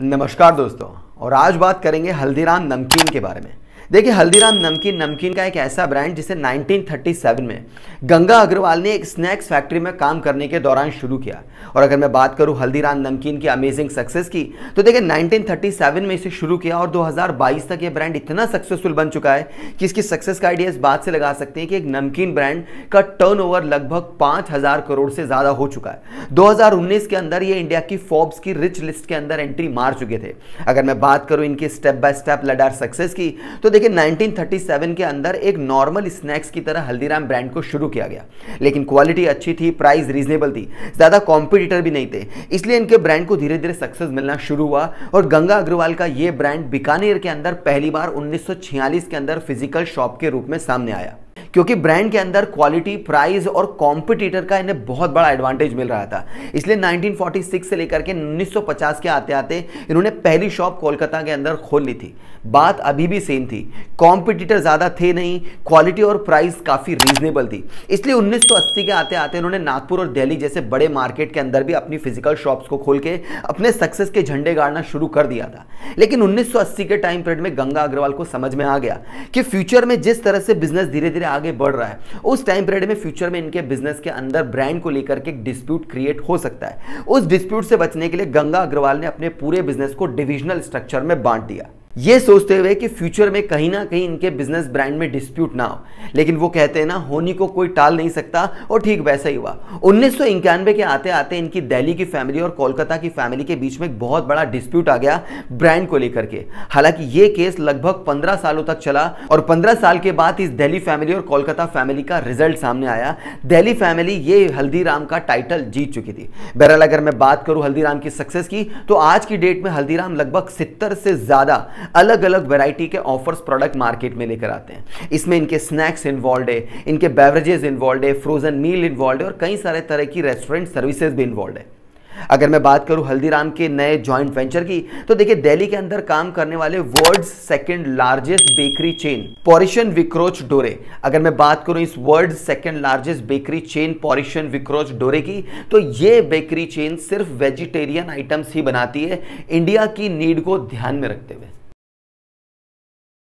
नमस्कार दोस्तों और आज बात करेंगे हल्दीराम नमकीन के बारे में। देखिए, हल्दीराम नमकीन नमकीन का एक ऐसा ब्रांड जिसे 1937 में गंगा अग्रवाल ने एक स्नैक्स फैक्ट्री में काम करने के दौरान शुरू किया। और अगर मैं बात करूँ हल्दीराम नमकीन की अमेजिंग सक्सेस की तो देखिए 1937 में इसे शुरू किया और 2022 तक ये ब्रांड इतना सक्सेसफुल बन चुका है कि इसकी सक्सेस का आइडिया इस बात से लगा सकते हैं कि एक नमकीन ब्रांड का टर्न लगभग पाँच करोड़ से ज़्यादा हो चुका है। दो हज़ार उन्नीस के अंदर ये इंडिया की फोर्ब्स की रिच लिस्ट के अंदर एंट्री मार चुके थे। अगर मैं बात करूँ इनकी step by step ladder success की तो देखिए 1937 के अंदर एक नॉर्मल स्नैक्स की तरह हल्दीराम ब्रांड को शुरू किया गया। लेकिन क्वालिटी अच्छी थी, प्राइस रीजनेबल थी, ज़्यादा कॉम्पिटिटर भी नहीं थे। इसलिए इनके ब्रांड को धीरे धीरे सक्सेस मिलना शुरू हुआ और गंगा अग्रवाल का ये ब्रांड बीकानेर के अंदर पहली बार उन्नीस सौ छियालीस के अंदर फ़िज़िकल शॉप के रूप में सामने आया। क्योंकि ब्रांड के अंदर क्वालिटी प्राइस और कॉम्पिटिटर का इन्हें बहुत बड़ा एडवांटेज मिल रहा था। इसलिए 1946 से लेकर के 1950 के आते आते इन्होंने पहली शॉप कोलकाता के अंदर खोल ली थी। बात अभी भी सेम थी। कॉम्पिटिटर ज़्यादा थे नहीं क्वालिटी और प्राइस काफ़ी रीजनेबल थी। इसलिए 1980 के आते आते इन्होंने नागपुर और दिल्ली जैसे बड़े मार्केट के अंदर भी अपनी फ़िज़िकल शॉप्स को खोल के अपने सक्सेस के झंडे गाड़ना शुरू कर दिया था। लेकिन 1980 के टाइम पीरियड में गंगा अग्रवाल को समझ में आ गया कि फ्यूचर में जिस तरह से बिज़नेस धीरे धीरे आगे बढ़ रहा है। उस टाइम पीरियड में फ्यूचर में इनके बिज़नेस के अंदर ब्रांड को लेकर के डिस्प्यूट क्रिएट हो सकता है। उस डिस्प्यूट से बचने के लिए गंगा अग्रवाल ने अपने पूरे बिज़नेस को डिविजनल स्ट्रक्चर में बांट दिया। ये सोचते हुए कि फ्यूचर में कहीं ना कहीं इनके बिज़नेस ब्रांड में डिस्प्यूट ना हो। लेकिन वो कहते हैं ना, होनी को कोई टाल नहीं सकता और ठीक वैसा ही हुआ। उन्नीस सौ इक्यानवे के आते आते इनकी दिल्ली की फैमिली और कोलकाता की फैमिली के बीच में एक बहुत बड़ा डिस्प्यूट आ गया ब्रांड को लेकर के। हालाँकि ये केस लगभग पंद्रह सालों तक चला और पंद्रह साल के बाद इस दिल्ली फैमिली और कोलकाता फैमिली का रिज़ल्ट सामने आया। दिल्ली फैमिली ये हल्दीराम का टाइटल जीत चुकी थी। बहरहाल अगर मैं बात करूँ हल्दीराम की सक्सेस की तो आज की डेट में हल्दीराम लगभग सितर से ज़्यादा अलग अलग वैरायटी के ऑफर्स प्रोडक्ट मार्केट में लेकर आते हैं। इसमें इनके स्नैक्स इन्वॉल्व है, इनके बेवरेजेस इन्वॉल्व है फ्रोजन मील इन्वॉल्व है और कई सारे तरह की रेस्टोरेंट सर्विसेज़ भी इन्वॉल्व है। अगर मैं बात करूँ हल्दीराम के नए जॉइंट वेंचर की तो देखिए दिल्ली के अंदर काम करने वाले world's second largest bakery chain पॉरिशन विक्रोच डोरे अगर मैं बात करूँ इस world second largest bakery chain पॉरिशन विक्रोच डोरे की तो ये बेकरी चेन सिर्फ़ वेजिटेरियन आइटम्स ही बनाती है। इंडिया की नीड को ध्यान में रखते हुए।